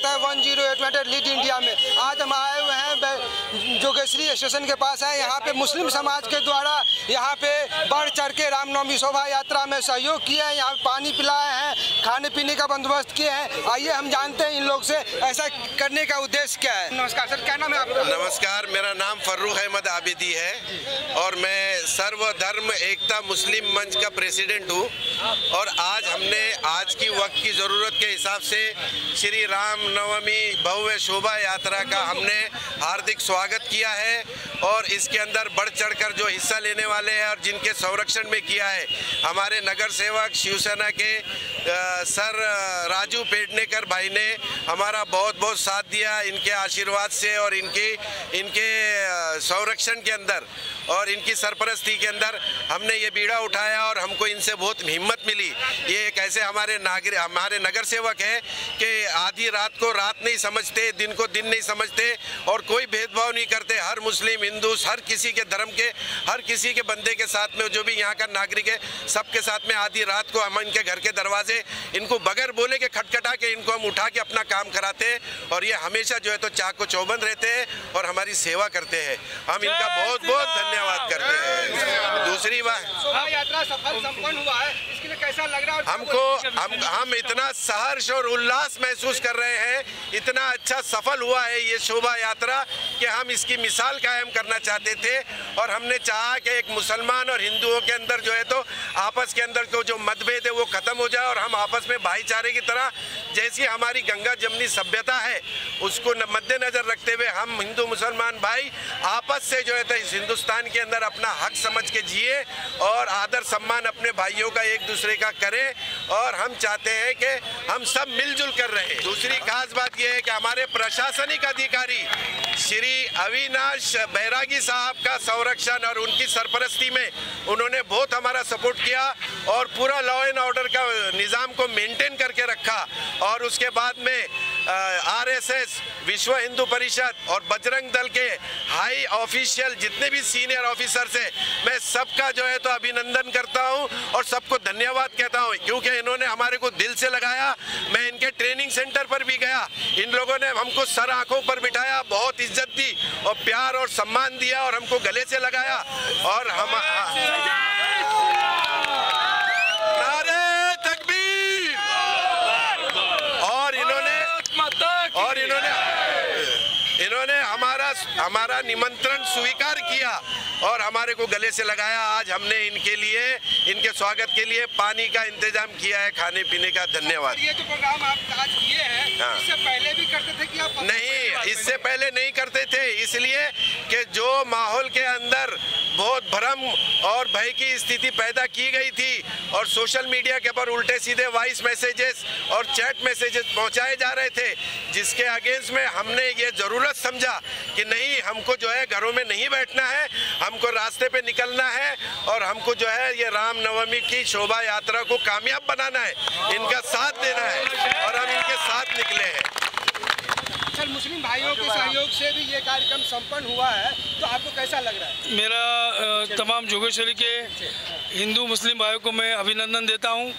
स्वागत है one zero eight lead India में आज हम आए हुए हैं जोगेश्वरी स्टेशन के पास है। यहाँ पे मुस्लिम समाज के द्वारा यहाँ पे बढ़ चढ़ के रामनवमी शोभा यात्रा में सहयोग किया है। यहाँ पानी पिलाए हैं, खाने पीने का बंदोबस्त किए हैं। आइए, हम जानते हैं इन लोग से ऐसा करने का उद्देश्य क्या है। नमस्कार सर, क्या नाम है आपका? नमस्कार, मेरा नाम फर्रुख अहमद आबिदी है और मैं सर्वधर्म एकता मुस्लिम मंच का प्रेसिडेंट हूँ। और आज हमने आज की वक्त की ज़रूरत के हिसाब से श्री राम नवमी भव्य शोभा यात्रा का हमने हार्दिक स्वागत किया है और इसके अंदर बढ़ चढ़कर जो हिस्सा लेने वाले हैं और जिनके संरक्षण में किया है, हमारे नगर सेवक, शिवसेना के सर राजू पेडनेकर भाई ने हमारा बहुत बहुत साथ दिया इनके आशीर्वाद से और इनके इनके संरक्षण के अंदर। और इनकी सरपरस्ती के अंदर हमने ये बीड़ा उठाया और हमको इनसे बहुत हिम्मत मिली। ये एक ऐसे हमारे नागरिक हमारे नगर सेवक हैं कि आधी रात को रात नहीं समझते दिन को दिन नहीं समझते और कोई भेदभाव नहीं करते। हर मुस्लिम हिंदू हर किसी के धर्म के हर किसी के बंदे के साथ में जो भी यहाँ का नागरिक है सबके साथ में आधी रात को हम इनके घर के दरवाजे इनको बगैर बोले के खटखटा के इनको हम उठा के अपना काम कराते हैं और ये हमेशा जो है तो चाक को चौबंद रहते हैं और हमारी सेवा करते हैं। हम इनका बहुत बहुत धन्यवाद करते हैं। दूसरी बात। यात्रा सफल संपन्न हुआ है। इसके लिए कैसा लग रहा है हमको हम हम इतना सहर्ष और उल्लास महसूस कर रहे हैं इतना अच्छा सफल हुआ है ये शोभा यात्रा कि हम इसकी मिसाल कायम करना चाहते थे और हमने चाहा कि एक मुसलमान और हिंदुओं के अंदर जो है तो आपस के अंदर जो मतभेद है वो खत्म हो जाए और हम आपस में भाईचारे की तरह जैसी हमारी गंगा जमनी सभ्यता है, उसको मद्देनजर रखते हुए हम हिंदू मुसलमान भाई आपस से जो है तो इस हिंदुस्तान के अंदर अपना हक समझ के जिए और आदर सम्मान अपने भाइयों का एक दूसरे का करें और हम चाहते हैं कि हम सब मिलजुल कर रहे। दूसरी खास बात यह है कि हमारे प्रशासनिक अधिकारी श्री अविनाश बैरागी साहब का संरक्षण और उनकी सरपरस्ती में उन्होंने बहुत हमारा सपोर्ट किया और पूरा लॉ एंड ऑर्डर का निज़ाम को मेंटेन करके रखा। और उसके बाद में आरएसएस, विश्व हिंदू परिषद और बजरंग दल के हाई ऑफिशियल जितने भी सीनियर ऑफिसर्स हैं, मैं सबका जो है तो अभिनंदन करता हूँ और सबको धन्यवाद कहता हूँ, क्योंकि इन्होंने हमारे को दिल से लगाया। मैं इनके ट्रेनिंग सेंटर पर भी गया। इन लोगों ने हमको सर आँखों पर बिठाया, बहुत इज़्ज़त दी और प्यार और सम्मान दिया और हमको गले से लगाया। और हम नारे तकबीर और इन्होंने और इन्होंने इन्होंने हमारा निमंत्रण स्वीकार किया और हमारे को गले से लगाया। आज हमने इनके लिए इनके स्वागत के लिए पानी का इंतज़ाम किया है खाने पीने का धन्यवाद। ये जो प्रोग्राम आप आज किए हैं हाँ। इससे पहले भी करते थे कि आप नहीं इससे पहले नहीं करते थे इसलिए कि जो माहौल के अंदर बहुत भ्रम और भय की स्थिति पैदा की गई थी और सोशल मीडिया के ऊपर उल्टे सीधे वॉइस मैसेजेस और चैट मैसेजेस पहुँचाए जा रहे थे जिसके अगेंस्ट में हमने ये ज़रूरत समझा कि नहीं हमको जो है घरों में नहीं बैठना है हमको रास्ते पे निकलना है और हमको जो है ये राम नवमी की शोभा यात्रा को कामयाब बनाना है इनका साथ देना है और हम इनके साथ निकले हैं। सर मुस्लिम भाइयों के सहयोग से भी ये कार्यक्रम संपन्न हुआ है तो आपको कैसा लग रहा है? मेरा तमाम जोगेश्वरी के हिंदू मुस्लिम भाइयों को मैं अभिनंदन देता हूँ।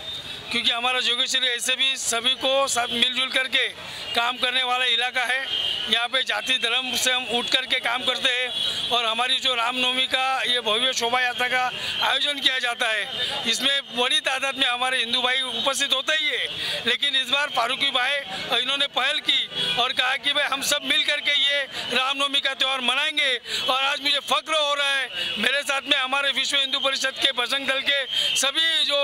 क्योंकि हमारा जोगेश्वरी ऐसे भी सभी को सब मिलजुल करके काम करने वाला इलाका है। यहाँ पे जाति धर्म से हम उठ करके काम करते हैं और हमारी जो रामनवमी का ये भव्य शोभा यात्रा का आयोजन किया जाता है, इसमें बड़ी तादाद में हमारे हिंदू भाई उपस्थित होते ही है। लेकिन इस बार फारूकी भाई इन्होंने पहल की और कहा कि भाई हम सब मिल करके ये रामनवमी का त्यौहार मनाएँगे। और आज मुझे फक्र हो रहा है, मेरे साथ में हमारे विश्व हिंदू परिषद के बजरंग दल के सभी जो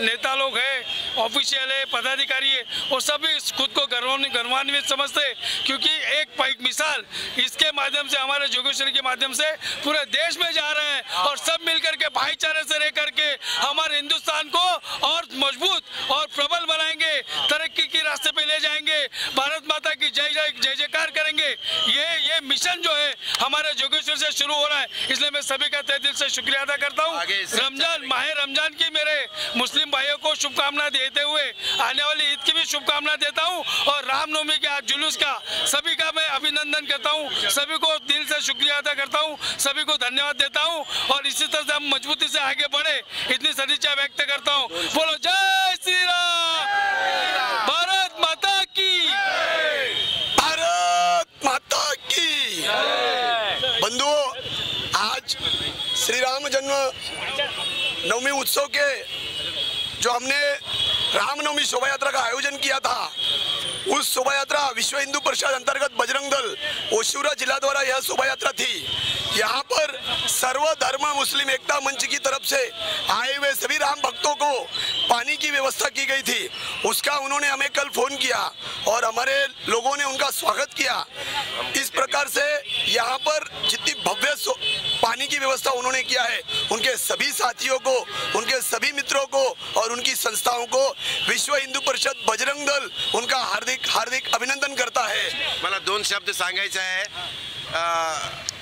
नेता लोग हैं ऑफिशियल है, पदाधिकारी है, वो सभी खुद को गर्वान्वित समझते क्योंकि एक एक मिसाल, इसके माध्यम से, हमारे जोगेश्वरी के माध्यम से पूरे देश में जा रहे हैं और सब मिलकर के भाईचारे से रह करके हमारे हिंदुस्तान को और मज़बूत और प्रबल बनाएँगे, तरक्की के रास्ते पे ले जाएँगे। भारत माता की जय जय जय जयकार करेंगे। ये ये मिशन जो है हमारे जोगेश्वर से शुरू हो रहा है। इसलिए मैं सभी का तहे दिल से शुक्रिया अदा करता हूँ। रमज़ान माह रमज़ान की मेरे मुस्लिम भाइयों को शुभकामना देते हुए आने वाली ईद की भी शुभकामना देता हूँ। और रामनवमी के आज जुलूस का सभी का मैं अभिनंदन करता हूँ। सभी को दिल से शुक्रिया अदा करता हूँ। सभी को धन्यवाद देता हूँ। और इसी तरह से हम मजबूती से आगे बढ़े इतनी सदिच्छा व्यक्त करता हूँ। बोलो जय श्री राम भारत माता की नवमी उत्सव के जो हमने रामनवमी शोभा यात्रा का आयोजन किया था, उस शोभा यात्रा विश्व हिंदू परिषद अंतर्गत बजरंग दल ओशिवरा जिला द्वारा यह शोभा यात्रा थी। यहाँ पर सर्व धर्म मुस्लिम एकता मंच की तरफ़ से आए हुए सभी राम भक्तों को पानी की व्यवस्था की गई थी। उसका उन्होंने हमें कल फ़ोन किया और हमारे लोगों ने उनका स्वागत किया। इस प्रकार से यहाँ पर भव्य पानी की व्यवस्था उन्होंने किया है। उनके सभी साथियों को, उनके सभी मित्रों को और उनकी संस्थाओं को विश्व हिंदू परिषद बजरंग दल उनका हार्दिक हार्दिक अभिनंदन करता है। मला दोन शब्द सांगायचे आहे।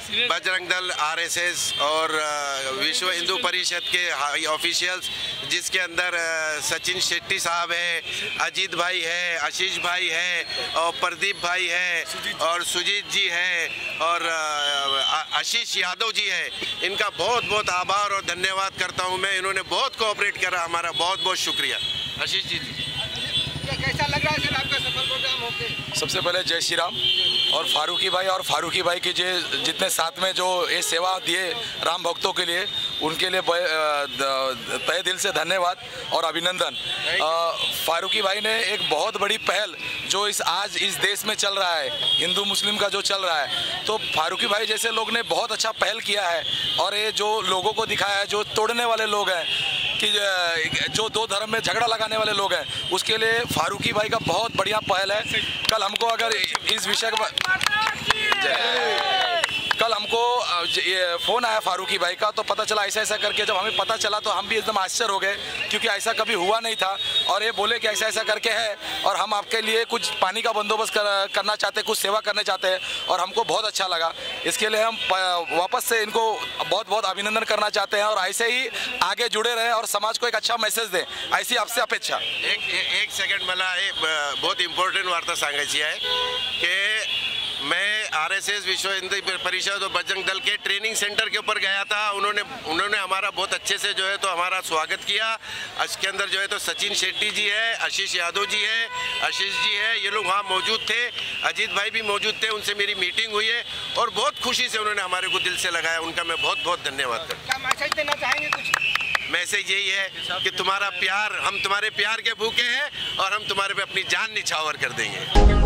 Bajrang Dal R S S और विश्व हिंदू परिषद के ऑफिशियल्स जिसके अंदर सचिन शेट्टी साहब है अजीत भाई है आशीष भाई है और प्रदीप भाई है और सुजीत जी है और आशीष यादव जी है। इनका बहुत बहुत आभार और धन्यवाद करता हूँ मैं। इन्होंने बहुत कोऑपरेट करा हमारा। बहुत बहुत शुक्रिया। आशीष जी क्या कैसा लग रहा है सर आपका सफल प्रोग्राम होके? सबसे पहले जय श्री राम और फारूकी भाई और फारूकी भाई के जे जितने साथ में जो ये सेवा दिए राम भक्तों के लिए उनके लिए तहे दिल से धन्यवाद और अभिनंदन। फारूकी भाई ने एक बहुत बड़ी पहल जो इस आज इस देश में चल रहा है हिंदू मुस्लिम का जो चल रहा है तो फारूकी भाई जैसे लोग ने बहुत अच्छा पहल किया है और ये जो लोगों को दिखाया है जो तोड़ने वाले लोग हैं कि जो दो धर्म में झगड़ा लगाने वाले लोग हैं उसके लिए फारूकी भाई का बहुत बढ़िया पहल है कल हमको अगर इस विषय जय। कल हमको फ़ोन आया फारूकी भाई का तो पता चला ऐसा ऐसा करके जब हमें पता चला तो हम भी एकदम आश्चर्य हो गए क्योंकि ऐसा कभी हुआ नहीं था। और ये बोले कि ऐसा ऐसा करके है और हम आपके लिए कुछ पानी का बंदोबस्त कर, करना चाहते हैं कुछ सेवा करने चाहते हैं और हमको बहुत अच्छा लगा। इसके लिए हम वापस से इनको बहुत बहुत अभिनंदन करना चाहते हैं और ऐसे ही आगे जुड़े रहें और समाज को एक अच्छा मैसेज दें। ऐसी आपसे अपेक्षा। एक एक सेकंड मला बहुत इम्पोर्टंट वार्ता सांगायची आहे की मैं आरएसएस विश्व हिंदू परिषद और बजरंग दल के ट्रेनिंग सेंटर के ऊपर गया था। उन्होंने उन्होंने हमारा बहुत अच्छे से जो है तो हमारा स्वागत किया। इसके अंदर जो है तो सचिन शेट्टी जी है आशीष यादव जी है आशीष जी है ये लोग वहाँ मौजूद थे। अजीत भाई भी मौजूद थे उनसे मेरी मीटिंग हुई है और बहुत खुशी से उन्होंने हमारे को दिल से लगाया। उनका मैं बहुत बहुत धन्यवाद करता हूँ। मैसेज यही है कि तुम्हारा प्यार हम तुम्हारे प्यार के भूखे हैं और हम तुम्हारे पे अपनी जान निछावर कर देंगे।